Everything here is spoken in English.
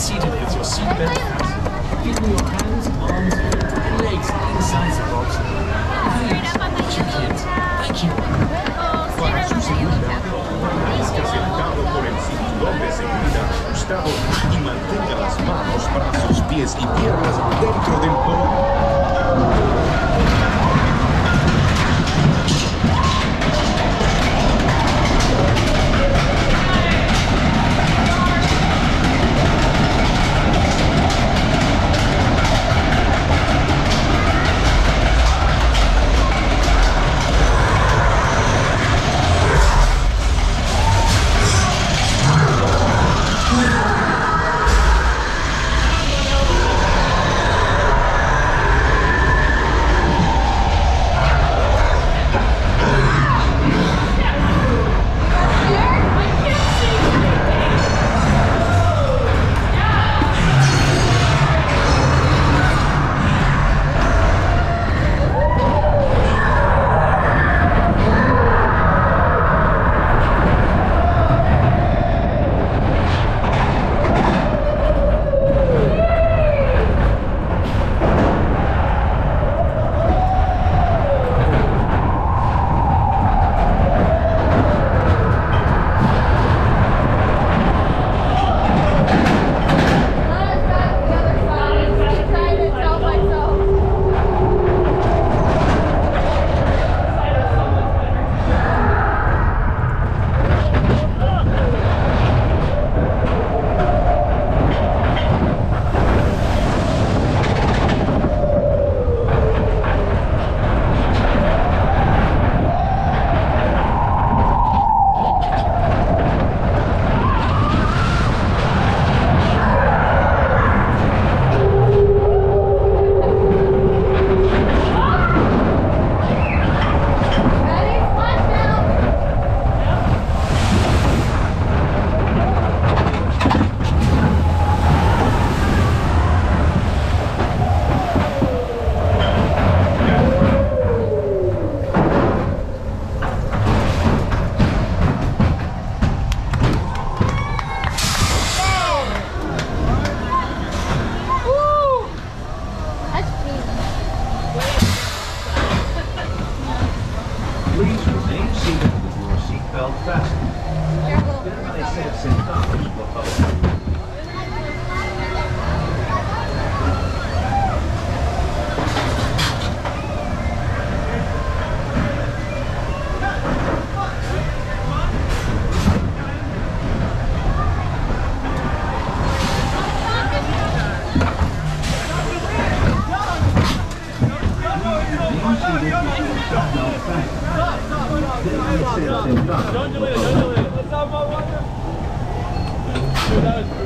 seated with your seatbelt fastened. Me your hands, arms, and legs inside the box. Thanks. Thank you, kids. Thank you. Para su seguridad, permanezca sentado con el cinturón de seguridad ajustado y mantenga las manos, brazos, pies y piernas dentro del vehículo. Don't delay it, don't delay it. Let's have one.